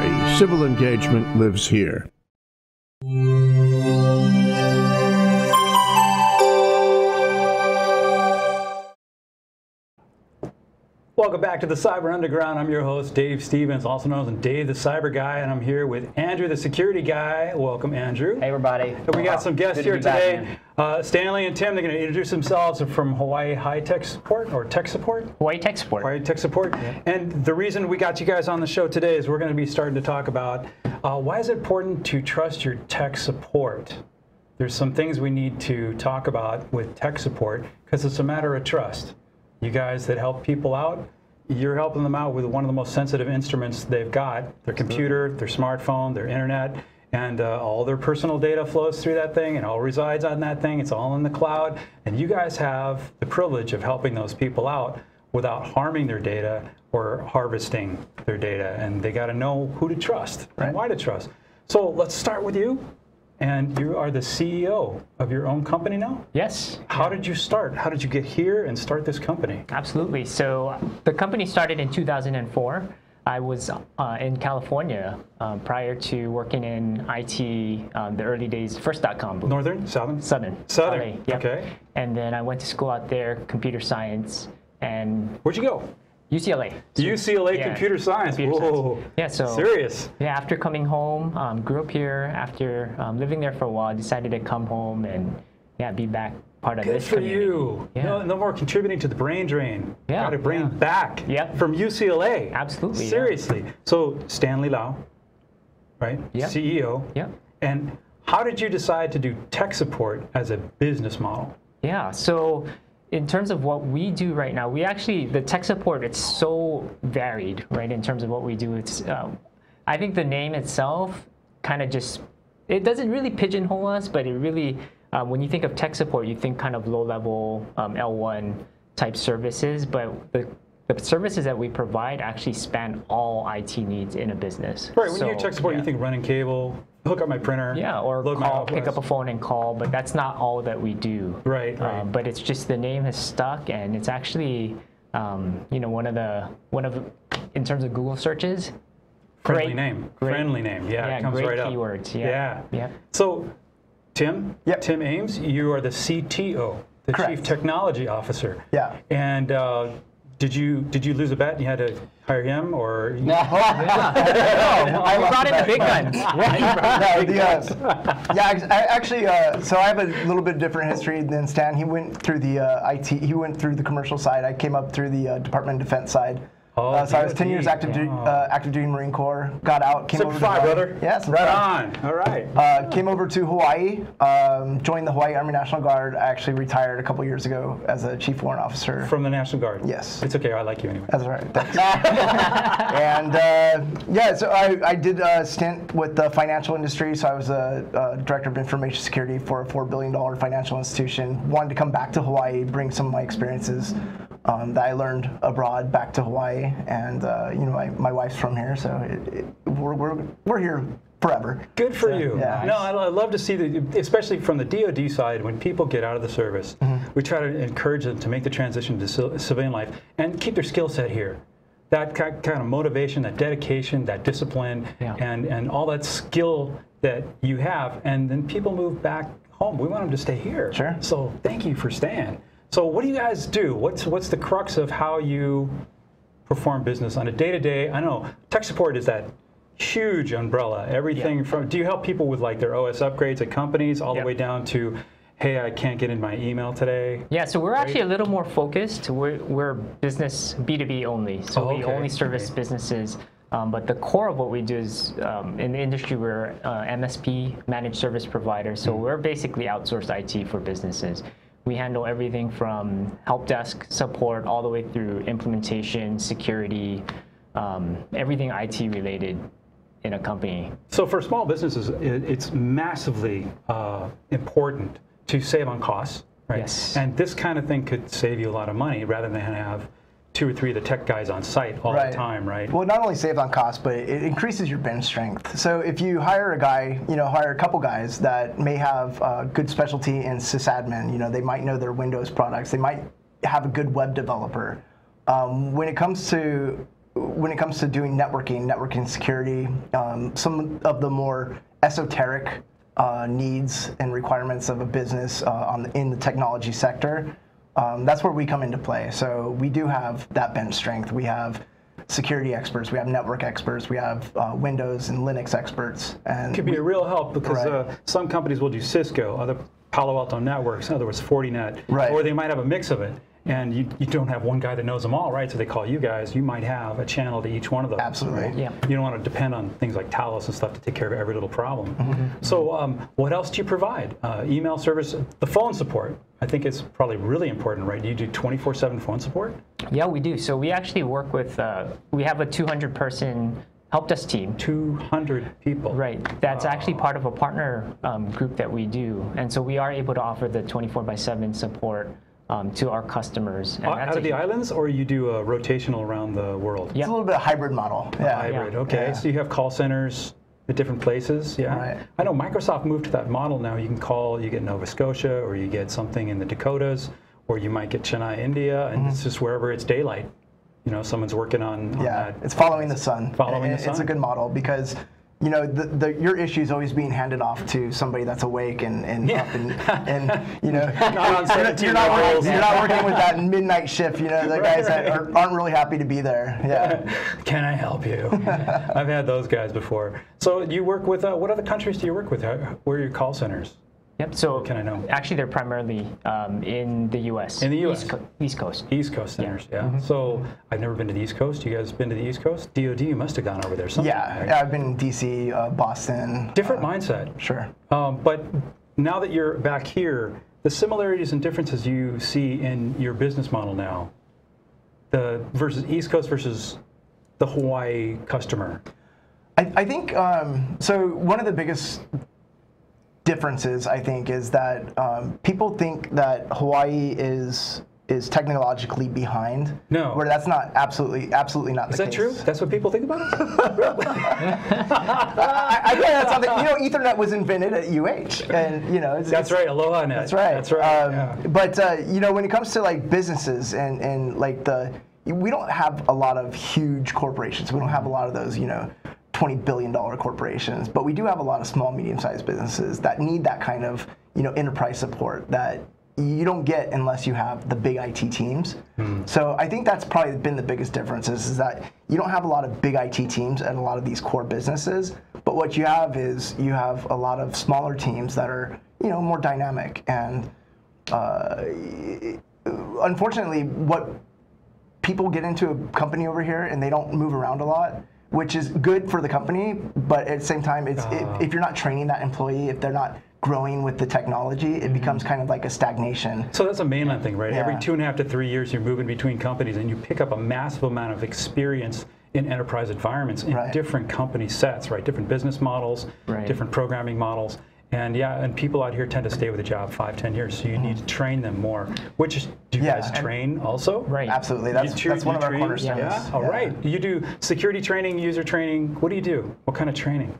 Think Tech Hawaii. Civil engagement lives here. Welcome back to the Cyber Underground. I'm your host, Dave Stevens, also known as Dave the Cyber Guy, and I'm here with Andrew the Security Guy. Welcome, Andrew. Hey, everybody. And we got some guests Good to here be back, today. Uh, Stanley and Tim, they're going to introduce themselves from Hawaii High Tech Support or Tech Support. Hawaii Tech Support. Hawaii Tech Support. And the reason we got you guys on the show today is we're going to be starting to talk about uh, why is it important to trust your tech support. There's some things we need to talk about with tech support because it's a matter of trust. You guys that help people out, you're helping them out with one of the most sensitive instruments they've got their computer, their smartphone, their internet, and uh, all their personal data flows through that thing and all resides on that thing. It's all in the cloud. And you guys have the privilege of helping those people out without harming their data or harvesting their data. And they got to know who to trust and why to trust. So let's start with you. And you are the CEO of your own company now? Yes, How did you start? How did you get here and start this company? absolutely. So the company started in 2004. I was uh, in California um, prior to working in IT, um, the early days, first .com boom. Northern? Southern? Southern. Southern, LA, yep. okay. And then I went to school out there, computer science, and Where'd you go? UCLA. UCLA Yeah, Computer Science. computer Whoa. science. Yeah, so Serious. Yeah, after coming home, um, grew up here. After um, living there for a while, decided to come home and yeah, be back part of Good this for community. you. Yeah. No, no more contributing to the brain drain. Yeah, Got to bring yeah. back Yep. from UCLA. Absolutely, yeah. Seriously. So Stanley Lau, right? Yep. CEO. Yeah. And how did you decide to do tech support as a business model? Yeah. So in terms of what we do right now, we actually the tech support it's so varied, right? In terms of what we do, it's um, I think the name itself kind of just it doesn't really pigeonhole us, but it really um, when you think of tech support, you think kind of low level um, L1 type services, but the the services that we provide actually span all IT needs in a business. Right. When So, you hear tech support, yeah. you think running cable, hook up my printer. Yeah, or call, pick up a phone and call, but that's not all that we do. Right, right. Um, but it's just the name has stuck, and it's actually, um, you know, one of the one of in terms of Google searches. Friendly great- name. great- Friendly name. Yeah, yeah, it comes great right up. keywords, yeah. Yeah. So, Tim, Yep. Tim Ames, you are the CTO, the Chief Technology Officer. Yeah. And uh, did you did you lose a bet and you had to hire him or? No. no. I brought in the big guns. No, the, uh, yeah, I, actually, uh, so I have a little bit different history than Stan. He went through the uh, IT, he went through the commercial side. I came up through the uh, Department of Defense side. Oh, uh, so I was 10 years active, du- uh, active duty Marine Corps, got out, came Zip over to five, Hawaii. brother. Yes, Right on. All right. Uh, came over to Hawaii, um, joined the Hawaii Army National Guard. I actually retired a couple years ago as a chief warrant officer. From the National Guard. Yes. It's okay. I like you anyway. That's all right. Thanks. and uh, yeah, so I, I did a stint with the financial industry. So I was a, uh director of information security for a $4 billion financial institution. Wanted to come back to Hawaii, bring some of my experiences um, that I learned abroad back to Hawaii. And, uh, you know, my, my wife's from here, so it, it, we're, we're, we're here forever. Good for you. yeah. No, I, I love to see that, especially from the DoD side, when people get out of the service, Mm-hmm. we try to encourage them to make the transition to civilian life and keep their skill set here. That kind of motivation, that dedication, that discipline, Yeah. and, and all that skill that you have, and then people move back home. We want them to stay here. Sure. So thank you for staying. So what do you guys do? What's what's the crux of how you perform business on a day to day? I know tech support is that huge umbrella. Everything from do you help people with like their OS upgrades at companies all Yep. the way down to hey, I can't get in my email today. Yeah, so we're actually a little more focused. We're, we're business B2B only. So Oh, we okay, only service okay. businesses. Um, but the core of what we do is um, in the industry, we're uh, MSP, managed service provider. So Hmm. we're basically outsourced IT for businesses. We handle everything from help desk support all the way through implementation, security, um, everything IT related in a company. So for small businesses, it's massively uh, important to save on costs, right? Yes. And this kind of thing could save you a lot of money rather than have two or three of the tech guys on site all the time, right? Well, not only saves on cost, but it increases your bench strength. So if you hire a guy, you know, hire a couple guys that may have uh, good specialty in sysadmin, you know, they might know their Windows products, they might have a good web developer. Um, when it comes to when it comes to doing networking, networking security, um, some of the more esoteric uh, needs and requirements of a business uh, on the, in the technology sector, um, that's where we come into play. So we do have that bench strength. We have security experts, we have network experts, we have uh, Windows and Linux experts, and could be we- a real help because Right. uh, some companies will do Cisco, other Palo Alto networks, in other words, Fortinet, Right. or they might have a mix of it. And you, you don't have one guy that knows them all, right? So they call you guys. You might have a channel to each one of those. Absolutely. right? Yeah. You don't want to depend on things like Talos and stuff to take care of every little problem. Mm-hmm. So um, what else do you provide? Uh, email service, the phone support. I think it's probably really important, right? Do you do 24/7 phone support? Yeah, we do. So we actually work with, uh, we have a 200 person help desk team. 200 people. Right. That's actually part of a partner um, group that we do. And so we are able to offer the 24 by 7 support um, to our customers. And Out of the islands, or you do a rotational around the world? Yeah. it's a little bit of hybrid model. Yeah. Hybrid. Yeah. Okay. Yeah. So you have call centers at different places. Yeah. Right. I know Microsoft moved to that model now. You can call, you get Nova Scotia, or you get something in the Dakotas, or you might get Chennai, India, and it's just wherever it's daylight. You know, someone's working on, on Yeah, that. it's following the sun. Following And the It's a good model because, you know, the, the, your issue is always being handed off to somebody that's awake and, and Yeah. up and, and, you know, Not on you're, 17 you're not working, you're not working with that midnight shift, you know, the guys that are, aren't really happy to be there. Yeah. Can I help you? I've had those guys before. So you work with, uh, what other countries do you work with? Uh, Where are your call centers? Yep. So Can I know? actually, they're primarily um, in the U.S. In the US. East, Co- East Coast. East Coast centers, yeah. So I've never been to the East Coast. You guys been to the East Coast? DoD, you must have gone over there sometime. Yeah, right? I've been in DC, uh, Boston. Different uh, mindset. Sure. Um, but now that you're back here, the similarities and differences you see in your business model now, the versus East Coast versus the Hawaii customer. I, I think um, so. One of the biggest differences, I think, is that um, people think that Hawaii is is technologically behind. No. where that's not absolutely absolutely not Is the that case. true? That's what people think about us? I, I think that's something. You know, Ethernet was invented at UH, and you know, it's, That's it's- right, Aloha Net. That's right. That's right. Um, yeah. But uh, you know, when it comes to like businesses and and like the, we don't have a lot of huge corporations. We don't have a lot of those. You know. $20 billion corporations, but we do have a lot of small, medium-sized businesses that need that kind of, you know, enterprise support that you don't get unless you have the big IT teams. So I think that's probably been the biggest difference is, is that you don't have a lot of big IT teams at a lot of these core businesses, but what you have is you have a lot of smaller teams that are, you know, more dynamic and uh, unfortunately, what people get into a company over here and they don't move around a lot, which is good for the company, but at the same time, it's if, uh. if you're not training that employee, if they're not growing with the technology, it mm-hmm. becomes kind of like a stagnation. So that's a mainland thing, right? Every two and a half to three years, you're moving between companies, and you pick up a massive amount of experience in enterprise environments in Right. different company sets, right? Different business models, Right. different programming models. And yeah, and people out here tend to stay with a job five, ten years, so you need to train them more. Which do you Mm-hmm. Yeah. guys train also? Right. Absolutely, that's, You tr- that's one you of our train- cornerstones. Yeah. All Yeah. right. You do security training, user training. What do you do? What kind of training?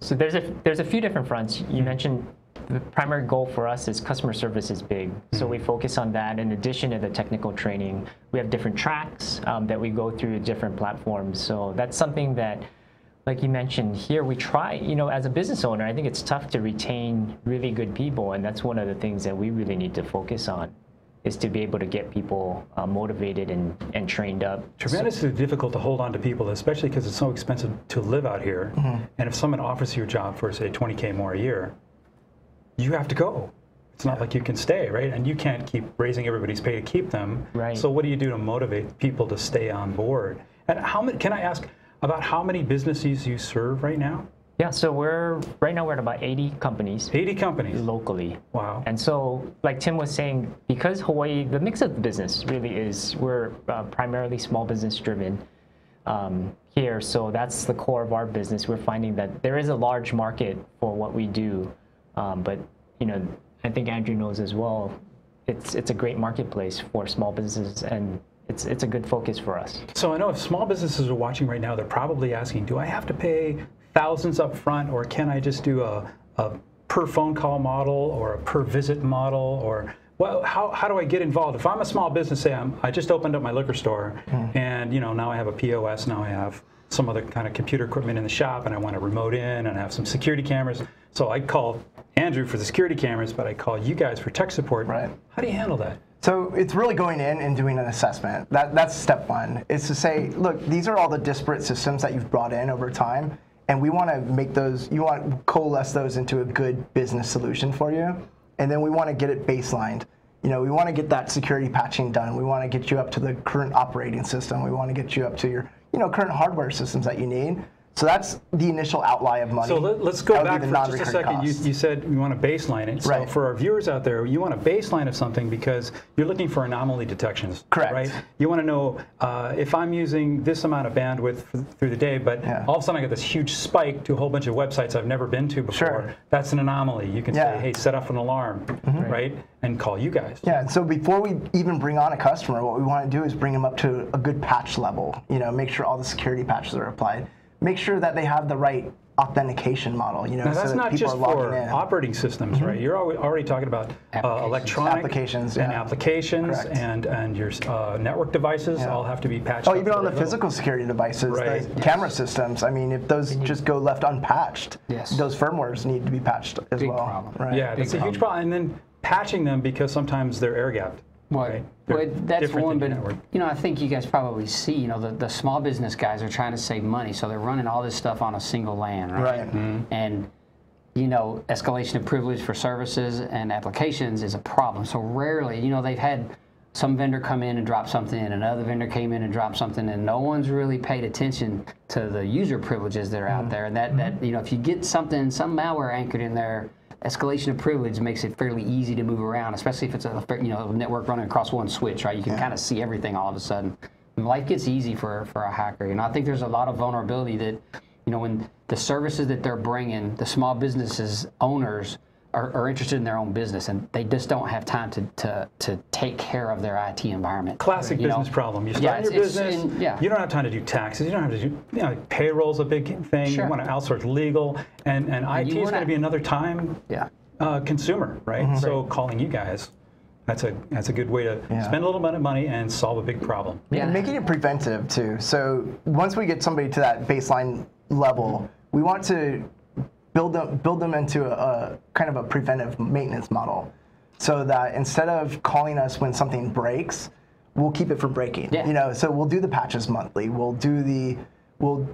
So there's a there's a few different fronts. You mentioned the primary goal for us is customer service is big, so we focus on that. In addition to the technical training, we have different tracks um, that we go through different platforms. So that's something that, like you mentioned here, we try. You know, as a business owner, I think it's tough to retain really good people, and that's one of the things that we really need to focus on, is to be able to get people uh, motivated and and trained up. tremendously difficult to hold on to people, especially because it's so expensive to live out here. Mm-hmm. And if someone offers you a job for, say, 20K more a year, you have to go. It's not like you can stay, right? And you can't keep raising everybody's pay to keep them. Right. So what do you do to motivate people to stay on board? And how many, can I ask about how many businesses you serve right now? Yeah, so we're right now we're at about 80 companies 80 companies. locally. Wow. And so, like Tim was saying, because Hawaii, the mix of the business really is we're uh, primarily small business driven um, here. So that's the core of our business. We're finding that there is a large market for what we do, um, but you know, I think Andrew knows as well. It's it's a great marketplace for small businesses, and it's it's a good focus for us. So I know if small businesses are watching right now, they're probably asking, do I have to pay thousands up front or can I just do a, a per phone call model or a per visit model or well, how, how do I get involved? If I'm a small business, say I'm, I just opened up my liquor store, mm. and you know now I have a POS, now I have some other kind of computer equipment in the shop, and I want to remote in and I have some security cameras. So I call Andrew for the security cameras, but I call you guys for tech support. Right. How do you handle that? So it's really going in and doing an assessment. That, that's step one. Is to say, look, these are all the disparate systems that you've brought in over time, and we want to make those. You want to coalesce those into a good business solution for you, and then we want to get it baselined. You know, we want to get that security patching done. We want to get you up to the current operating system. We want to get you up to your, you know, current hardware systems that you need. So that's the initial outlay of money. So let, us go That would be back for just a second. You, you said you want to baseline it. So Right. for our viewers out there, you want a baseline of something because you're looking for anomaly detections. Correct. Right. You want to know uh, if I'm using this amount of bandwidth through the day, but Yeah. all of a sudden I get this huge spike to a whole bunch of websites I've never been to before. Sure. That's an anomaly. You can Yeah. Say, hey, set off an alarm, right, and call you guys. Yeah, and so before we even bring on a customer, what we want to do is bring them up to a good patch level. You know, make sure all the security patches are applied. Make sure that they have the right authentication model. You know, Now, so that not people just are logging for in. Operating systems, right? You're already talking about uh, Applications. electronic Applications, and yeah. applications Correct. and and your uh, network devices Yeah. all have to be patched. Oh, up even on the right level. physical security devices, Right. the camera systems. I mean, if those just go left unpatched, Yes. those firmwares need to be patched as Big well. problem. Right. Yeah, that's a huge problem. And then patching them because sometimes they're air gapped. Well, right? Well, that's one, but network. you know, I think you guys probably see, you know, the, the small business guys are trying to save money, so they're running all this stuff on a single LAN, right? Right. Mm-hmm. And you know, escalation of privilege for services and applications is a problem. So rarely, you know, they've had some vendor come in and drop something, and another vendor came in and dropped something, and no one's really paid attention to the user privileges that are Mm-hmm. out there. And that, that you know, if you get something, some malware anchored in there, escalation of privilege makes it fairly easy to move around, especially if it's a you know network running across one switch, right? You can kind of see everything all of a sudden. And life gets easy for for a hacker. and I think there's a lot of vulnerability that you know when the services that they're bringing, the small businesses owners are, are interested in their own business, and they just don't have time to to, to take care of their IT environment. Classic You know? business problem. You start Yeah, your it's- it's business, in- yeah. you don't have time to do taxes, you don't have to do, you know, payroll's a big thing, Sure. you want to outsource legal, and, and IT you going to be another time Yeah. uh, consumer, right? So calling you guys, that's a that's a good way to Yeah. spend a little bit of money and solve a big problem. Yeah. And making it preventive too. So once we get somebody to that baseline level, we want to build them build them into a, a kind of a preventive maintenance model, so that instead of calling us when something breaks, we'll keep it from breaking. Yeah. You know, so we'll do the patches monthly. We'll do the we'll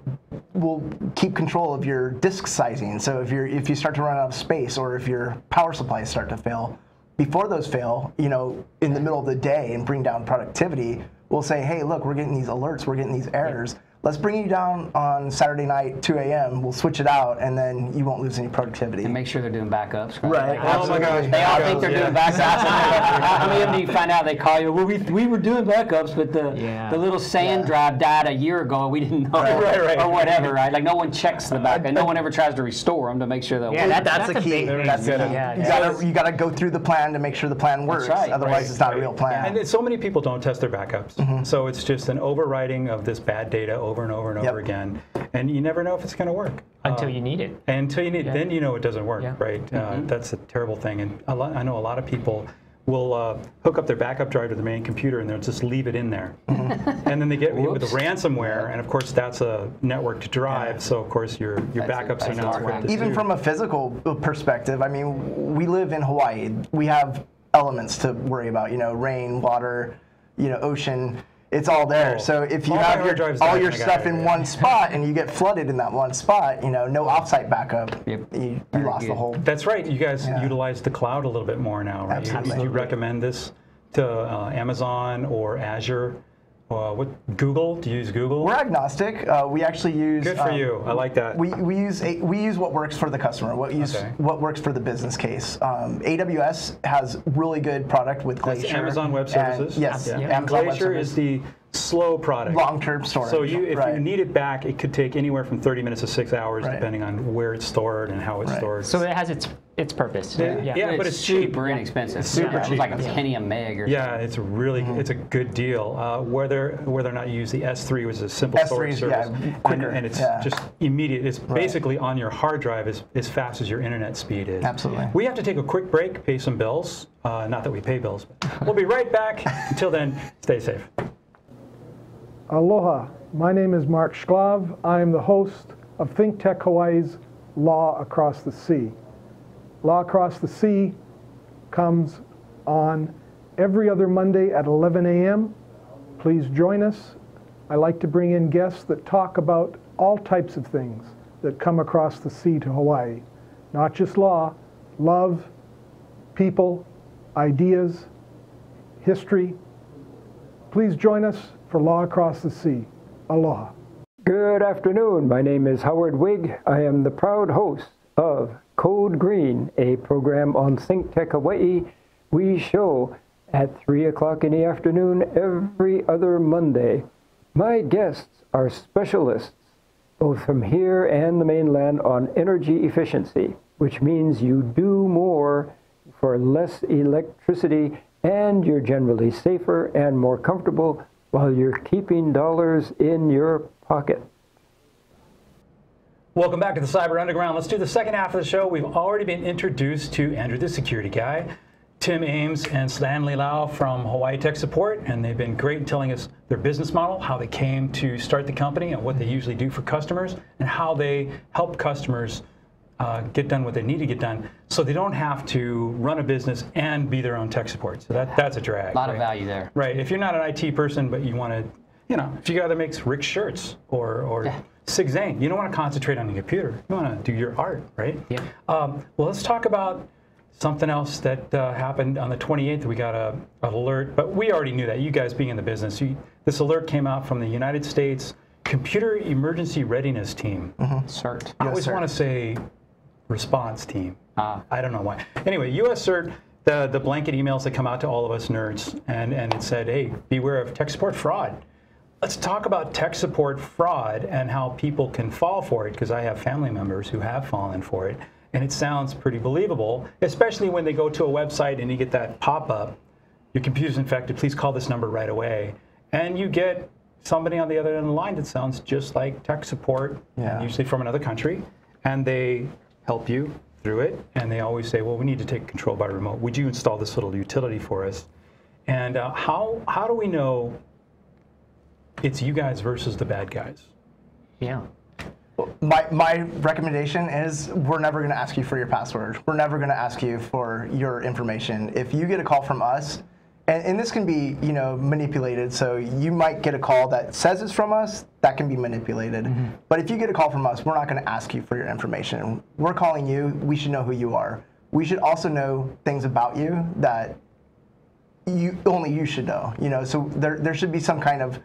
we'll keep control of your disk sizing. So if you're if you start to run out of space or if your power supplies start to fail, before those fail, you know, in the middle of the day and bring down productivity, we'll say, hey, look, we're getting these alerts, we're getting these errors. Let's bring you down on Saturday night, 2 a.m. We'll switch it out, and then you won't lose any productivity. And make sure they're doing backups. Right. Like, Oh my gosh, They all think they're backups, doing backups. How many of them do you find out they call you? Well, we, we were doing backups, but the Yeah. the little SAN drive died a year ago. And we didn't know, Right, right. right. or whatever, right? Like no one checks the backup. No one ever tries to restore them to make sure that. Yeah, that- that's, that's a key. big That's the thing. key. Yeah, you yeah. gotta you gotta go through the plan to make sure the plan works. right, Otherwise, Right, it's not right. a real plan. And so many people don't test their backups. Mm-hmm. So it's just an overriding of this bad data over and over and over again. And you never know if it's going to work. until Uh, you need it. Until you need, it. then you know it doesn't work, Yeah. right? Uh, that's a terrible thing. And a lot, I know a lot of people will uh, hook up their backup drive to the main computer and they'll just leave it in there. and then they get hit with the Whoops. ransomware, and of course that's a networked drive. So of course your your That's a- backups are not dark equipped even from a physical perspective, I mean, we live in Hawaii. We have elements to worry about. You know, rain, water, you know, ocean. It's all there. Oh, so if you all have your, all died your when I got stuff here, in yeah. one spot and you get flooded in that one spot, you know, no offsite backup, Yep. you, you Very lost the whole. That's right. You guys Yeah. utilize the cloud a little bit more now, right? You- You, recommend this to uh, Amazon or Azure? Uh, what Google? Do you use Google? We're agnostic. Uh, we actually use. Good for um, you. I like that. We, we use a, we use what works for the customer. What use Okay. what works for the business case. Um, AWS has really good product with That's Glacier. Amazon Web and- Services. yes, Yeah. Amazon And Web Glacier is the slow product. Long-term storage. So you, if right. you need it back, it could take anywhere from 30 minutes to six hours, Right. depending on where it's stored and how it's Right. stored. So it has its its purpose. Yeah. And but it's cheap. super inexpensive. It's super yeah, cheap. was like a Yeah. penny a meg or yeah, it's a really Mm-hmm. it's a good deal. Uh, whether whether or not you use the S3, which is a simple S3 storage service, yeah, and- quicker, and, it's yeah. just immediate. It's basically on your hard drive as, as fast as your internet speed is. Absolutely. We have to take a quick break, pay some bills. Uh, not that we pay bills, but we'll be right back. Until then, stay safe. Aloha. My name is Mark Shklav. I am the host of Think Tech Hawaii's Law Across the Sea. Law Across the Sea comes on every other Monday at 11 a.m. Please join us. I like to bring in guests that talk about all types of things that come across the sea to Hawaii. Not just law, love, people, ideas, history. Please join us for Law Across the Sea. Aloha. Good afternoon. My name is Howard Wigg. I am the proud host of Code Green, a program on Think Tech Hawaii. We show at 3 o'clock in the afternoon every other Monday. My guests are specialists, both from here and the mainland, on energy efficiency, which means you do more for less electricity and you're generally safer and more comfortable while you're keeping dollars in your pocket. Welcome back to the Cyber Underground. Let's do the second half of the show. We've already been introduced to Andrew, the security guy, Tim Ames, and Stanley Lau from Hawaii Tech Support, and they've been great in telling us their business model, how they came to start the company, and what they usually do for customers, and how they help customers uh, get done what they need to get done, so they don't have to run a business and be their own tech support. So that that's a drag. A lot of value there. Right. If you're not an IT person, but you want to, you know, if you got to make Rick shirts or or Yeah. Sig Zane, you don't want to concentrate on the computer. You want to do your art, right? Yeah. Um, well, let's talk about something else that uh, happened on the 28th. We got a, an alert, but we already knew that. You guys being in the business, you, this alert came out from the United States Computer Emergency Readiness Team. CERT. I always sir. want to say response team. Ah. I don't know why. Anyway, US CERT, the, the blanket emails that come out to all of us nerds, and, and it said, hey, beware of tech support fraud. Let's talk about tech support fraud and how people can fall for it, because I have family members who have fallen for it. And it sounds pretty believable, especially when they go to a website and you get that pop up your computer's infected, please call this number right away. And you get somebody on the other end of the line that sounds just like tech support, Yeah. usually from another country, and they help you through it. And they always say, well, we need to take control by remote. Would you install this little utility for us? And uh, how, how do we know it's you guys versus the bad guys? Yeah. My, my recommendation is we're never going to ask you for your password. We're never going to ask you for your information. If you get a call from us, and, and this can be you know manipulated, so you might get a call that says it's from us. That can be manipulated. Mm-hmm. But if you get a call from us, we're not going to ask you for your information. We're calling you. We should know who you are. We should also know things about you that you only you should know. You know, so there there should be some kind of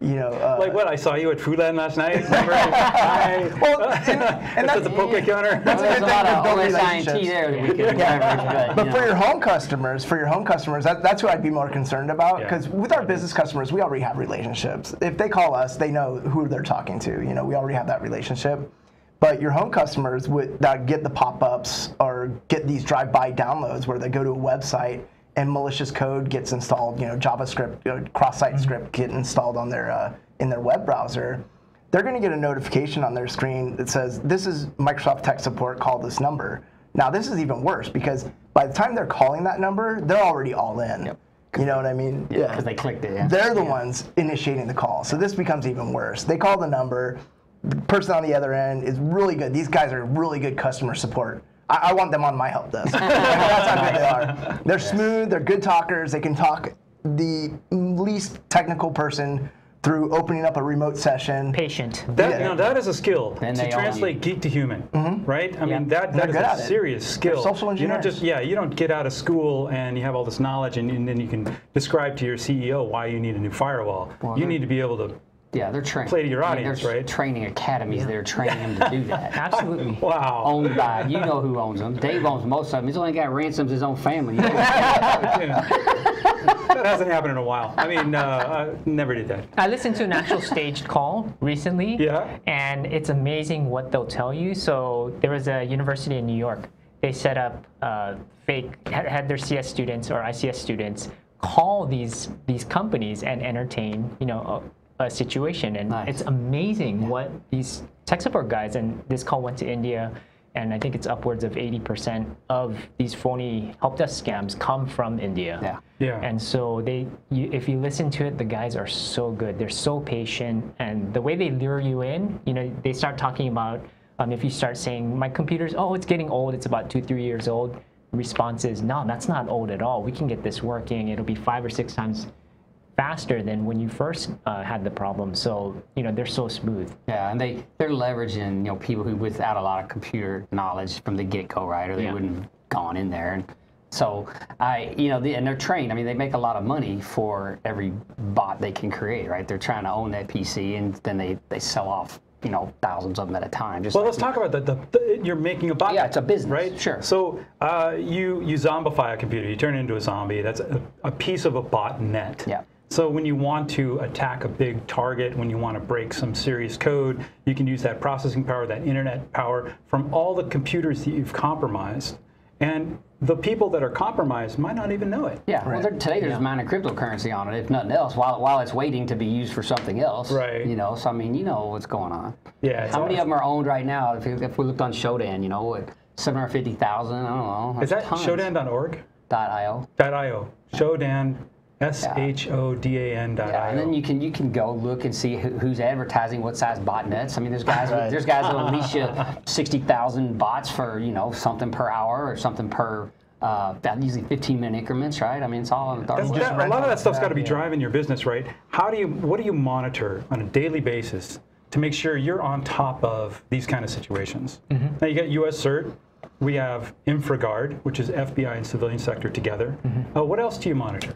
you know uh, Like what? I saw you at Foodland last night. Remember? Well, and, and That's at the poke counter. That's a There's good a thing lot to of build OSINT relationships. there that we could leverage, but, But for your home customers, for your home customers, that, that's who I'd be more concerned about. Yeah. Because with our business customers, we already have relationships. If they call us, they know who they're talking to. You know, we already have that relationship. But your home customers would that get the pop-ups or get these drive-by downloads where they go to a website and malicious code gets installed. You know, JavaScript, you know, cross-site script get installed on their uh, in their web browser. They're going to get a notification on their screen that says, "This is Microsoft Tech Support. Call this number." Now, this is even worse because by the time they're calling that number, they're already all in. You know what I mean? Yeah, 'cause they clicked it, yeah. They're the ones initiating the call. So this becomes even worse. They call the number. The person on the other end is really good. These guys are really good customer support. I, I want them on my help desk. That's how good they are. They're smooth. They're good talkers. They can talk the least technical person through opening up a remote session. Patient. That, Yeah. now that is a skill Then to translate geek to human, mm-hmm. right? I Yeah. mean that, that they're is good a at it. serious skill. social You don't engineers. just yeah, you don't get out of school and you have all this knowledge and, and then you can describe to your CEO why you need a new firewall. Well, you need to be able to. Yeah, they're training. play to your audience, there's right? Training academies They're training them to do that. Absolutely. Wow. Owned by, you know who owns them. Dave owns most of them. He's the only guy who ransoms his own family. You know? that hasn't happened in a while. I mean, uh, I never did that. I listened to an actual staged call recently. Yeah. And it's amazing what they'll tell you. So there was a university in New York. They set up uh, fake had, had their CS students or ICS students call these these companies and entertain you know a, a situation and Nice. it's amazing what these tech support guys and this call went to India and I think it's upwards of 80% of these phony help desk scams come from India. Yeah. Yeah. And so they, you, if you listen to it, the guys are so good. They're so patient, and the way they lure you in, you know, they start talking about um, if you start saying my computer's, oh, it's getting old. It's about two, three years old. Response is, no, that's not old at all. We can get this working. It'll be five or six times faster than when you first uh, had the problem. So you know, they're so smooth. Yeah, and they they're leveraging you know people who without a lot of computer knowledge from the get go, right? Or they Yeah. wouldn't have gone in there. And so I, you know, the, and they're trained. I mean, they make a lot of money for every bot they can create, right? They're trying to own that PC, and then they they sell off you know thousands of them at a time. Just Well, like let's talk about the, the, the you're making a bot. Yeah, it's a business, right? sure. So uh, you you zombify a computer, you turn it into a zombie. That's a, a piece of a bot net. Yeah. So when you want to attack a big target, when you want to break some serious code, you can use that processing power, that internet power from all the computers that you've compromised, and the people that are compromised might not even know it. Yeah, well, today there's mining cryptocurrency on it, if nothing else, while, while it's waiting to be used for something else. Right. You know, so I mean, you know what's going on. Yeah, How many awesome. of them are owned right now? If, if we looked on Shodan, you know, what, 750,000, I don't know. Is that tons. Shodan.org? .io. .io. Shodan. S H O D A N dot Yeah, and then you can you can go look and see who, who's advertising what size botnets. I mean, there's guys Right. there's guys who unleash you sixty thousand bots for you know something per hour or something per uh, that usually fifteen minute increments, right? I mean, it's all on That's- the that- a lot of that stuff's got to be yeah. driving your business, right? How do you, what do you monitor on a daily basis to make sure you're on top of these kind of situations? Now you got U.S. CERT, we have InfraGard, which is FBI and civilian sector together. Uh, what else do you monitor?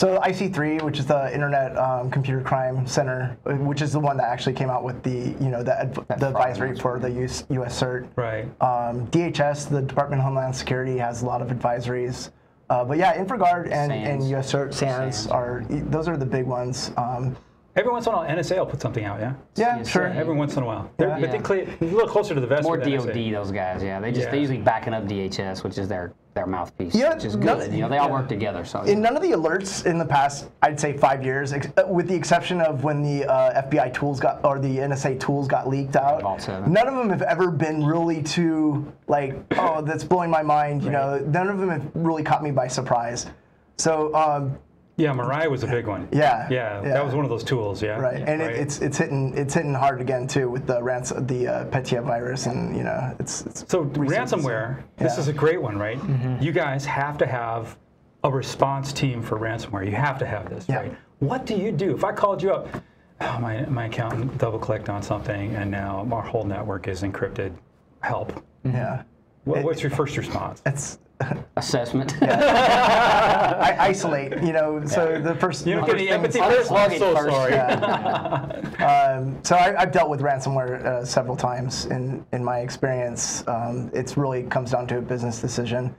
So IC3, which is the Internet um, Computer Crime Center, uh, which is the one that actually came out with the you know the, adv- the advisory for the US, US CERT. Right. Um, DHS, the Department of Homeland Security, has a lot of advisories. Uh, but yeah, InfraGard and, and US CERT, SANS, SANS. are those are the big ones. Um, Every once in a while, NSA will put something out, yeah? yeah, Yes, sure. sir. Every once in a while. They're, Yeah. But they clear, a little closer to the vest more DoD. NSA. Those guys, yeah, they just Yeah. they usually backing up DHS, which is their their mouthpiece, Yeah, which is good. You know, they all work together. So In none of the alerts in the past, I'd say five years, ex- uh, with the exception of when the uh, FBI tools got or the NSA tools got leaked out, none of them have ever been really too like, oh, that's blowing my mind. You know, none of them have really caught me by surprise. So um, Yeah, Mariah was a big one. Yeah, Yeah, yeah. that was one of those tools, yeah. right, and Right. It, it's it's hitting it's hitting hard again too with the ransom the uh, Petya virus, and you know, it's, it's So ransomware, this Yeah. is a great one, right? You guys have to have a response team for ransomware. You have to have this, Yeah. right? What do you do if I called you up? Oh, my my accountant double clicked on something, and now our whole network is encrypted. Help. yeah. What, what's your first response? It's assessment. I isolate, you know. So the first You don't the get any first empathy first? I'm so first. sorry. Um, so I, I've dealt with ransomware uh, several times in, in my experience. Um, it's really comes down to a business decision.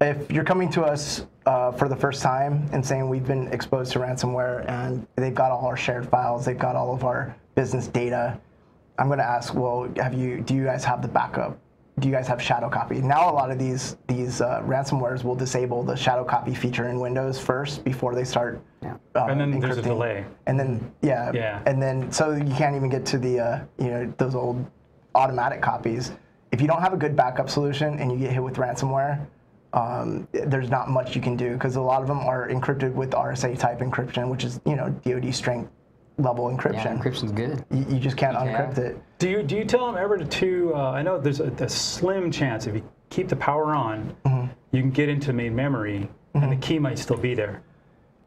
If you're coming to us uh, for the first time and saying we've been exposed to ransomware and they've got all our shared files, they've got all of our business data, I'm going to ask, well, have you? Do you guys have the backup? Do you guys have shadow copy? Now a lot of these these uh, ransomwares will disable the shadow copy feature in Windows first before they start. Yeah. Uh, And then there's a delay. And then yeah, Yeah. and then so you can't even get to the uh, you know those old automatic copies. If you don't have a good backup solution and you get hit with ransomware, um, there's not much you can do because a lot of them are encrypted with RSA type encryption, which is you know DoD strength level Yeah, encryption. encryption's good. You, you just can't Yeah. unencrypt it. Do you do you tell them ever to? to uh, I know there's a, a slim chance if you keep the power on, Mm-hmm. you can get into main memory, and the key might still be there.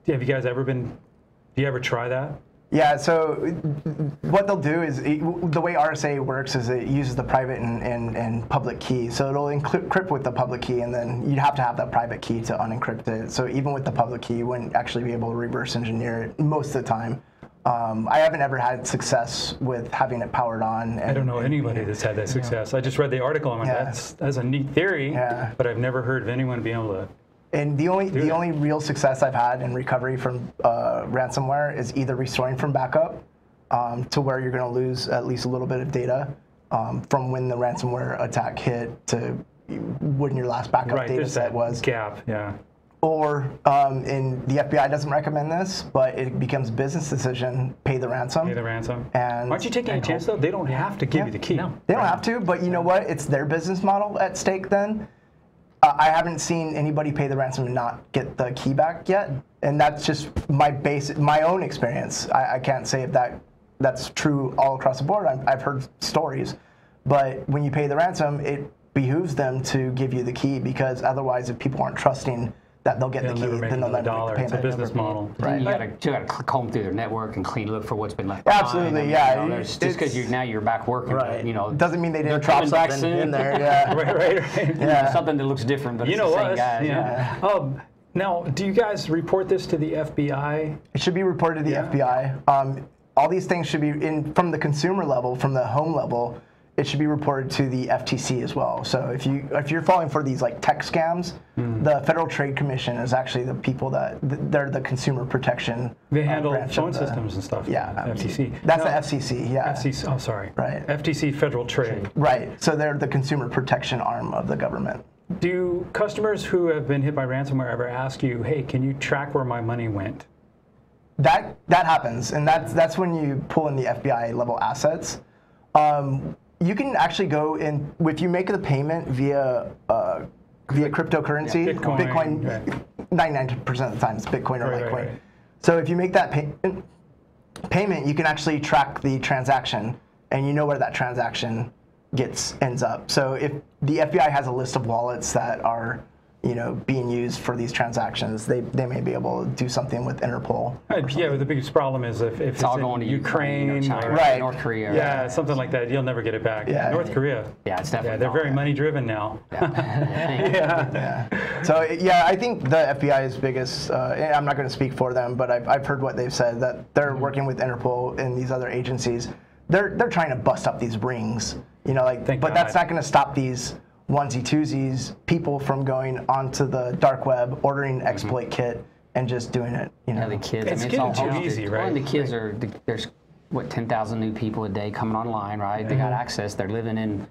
Have you guys ever been? Do you ever try that? Yeah, so what they'll do is it, the way RSA works is it uses the private and, and, and public key. So it'll encrypt with the public key, and then you'd have to have that private key to unencrypt it. So even with the public key, you wouldn't actually be able to reverse engineer it most of the time. Um, I haven't ever had success with having it powered on. And, I don't know anybody that's had that success. I just read the article. I'm like, Yeah. that's that's a neat theory, Yeah. but I've never heard of anyone being able to And the only the only real success I've had in recovery from uh, ransomware is either restoring from backup um, to where you're going to lose at least a little bit of data um, from when the ransomware attack hit to when your last backup Right, data set that was. gap. Yeah. Or um, in the FBI doesn't recommend this, but it becomes a business decision: pay the ransom. Pay the ransom. And- Aren't you taking a chance though? They don't have to give you the key. No. They don't have to, but you know what? It's their business model at stake then. Uh, I haven't seen anybody pay the ransom and not get the key back yet, and that's just my base, my own experience. I, I can't say if that that's true all across the board. I've, I've heard stories, but when you pay the ransom, it behooves them to give you the key because otherwise, if people aren't trusting that they'll get They'll the key, never then they'll another never dollar. make It's the a business model. But then you Right. gotta, you gotta comb through their network and clean, look for what's been left Absolutely, behind. yeah, You know, just because you now you're back working, but, Right. you know, doesn't mean they didn't they're drop coming back something soon. in there. Yeah. Right, right, right. Yeah. something that looks different, but You it's know the same us. guys. yeah. Um, now, do you guys report this to the FBI? It should be reported to the Yeah. FBI. Um, all these things should be in from the consumer level, from the home level. It should be reported to the FTC as well. So if you if you're falling for these like tech scams, Hmm. the Federal Trade Commission is actually the people that they're the consumer protection. They uh, handle branch of phone the- systems and stuff. Yeah, FTC. That's No, the FCC. Yeah, FCC. Oh, sorry. Right. FTC Federal Trade. right. So they're the consumer protection arm of the government. Do customers who have been hit by ransomware ever ask you, "Hey, can you track where my money went?" That that happens, and that's that's when you pull in the FBI level assets. Um, you can actually go in if you make the payment via uh, via cryptocurrency. Yeah, Bitcoin, right. ninety nine percent of the time it's Bitcoin or Right, Litecoin. right, right. So if you make that payment, payment, you can actually track the transaction, and you know where that transaction gets ends up. So if the FBI has a list of wallets that are you know being used for these transactions, they, they may be able to do something with Interpol. Uh, yeah, but the biggest problem is if, if it's, It's all in going to Ukraine, Ukraine, or China, or- Right. North Korea. yeah, something like that, you'll never get it back. Yeah. North Korea. Yeah, it's definitely. Yeah, they're gone. very money driven now. Yeah. Yeah. So yeah, I think the FBI's biggest. Uh, I'm not going to speak for them, but I've, I've heard what they've said that they're working with Interpol and these other agencies. They're they're trying to bust up these rings, you know, like. Thank but that's not going to stop these onesie twosies people from going onto the dark web, ordering exploit kit, and just doing it. You know. Yeah, the kids. It's I mean, getting all too hosted. easy, Well, and right? the kids are the- there's what 10,000 new people a day coming online, right? They got access. They're living in.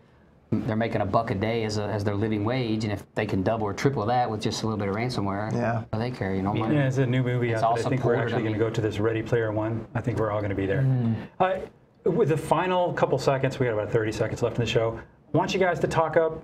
They're making a buck a day as, a, as their living wage, and if they can double or triple that with just a little bit of ransomware, Yeah. well, they carry no money. Yeah, it's a new movie It's out I think we're actually I going to go to this Ready Player One. I think we're all going to be there. Uh, with the final couple seconds, we got about 30 seconds left in the show. I want you guys to talk up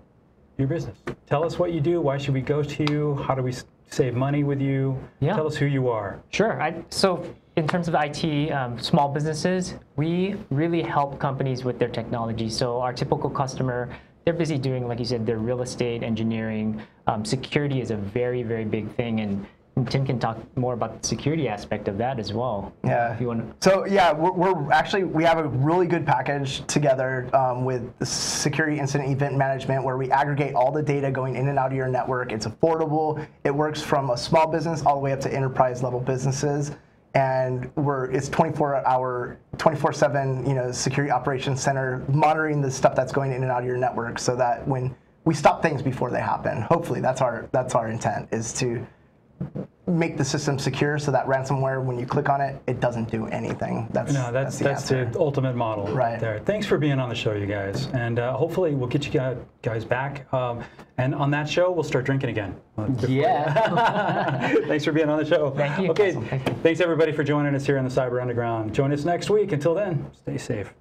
your business. Tell us what you do. Why should we go to you? How do we save money with you? Yeah. Tell us who you are. Sure. I, so, in terms of IT, um, small businesses, we really help companies with their technology. So, our typical customer, they're busy doing, like you said, their real estate, engineering. Um, security is a very, very big thing, and, and Tim can talk more about the security aspect of that as well. Yeah. If you want. So yeah, we're, we're actually we have a really good package together um, with security incident event management, where we aggregate all the data going in and out of your network. It's affordable. It works from a small business all the way up to enterprise level businesses, and we're it's 24 hour, 24 seven, you know, security operations center monitoring the stuff that's going in and out of your network, so that when we stop things before they happen. Hopefully, that's our that's our intent is to make the system secure so that ransomware, when you click on it, it doesn't do anything. That's No, that's the that's the, ultimate model Right. there. Thanks for being on the show, you guys, and uh, hopefully we'll get you guys back. Um, and on that show, we'll start drinking again. Yeah. thanks for being on the show. Thank you. Okay, Awesome. Thank you. thanks everybody for joining us here on the Cyber Underground. Join us next week. Until then, stay safe.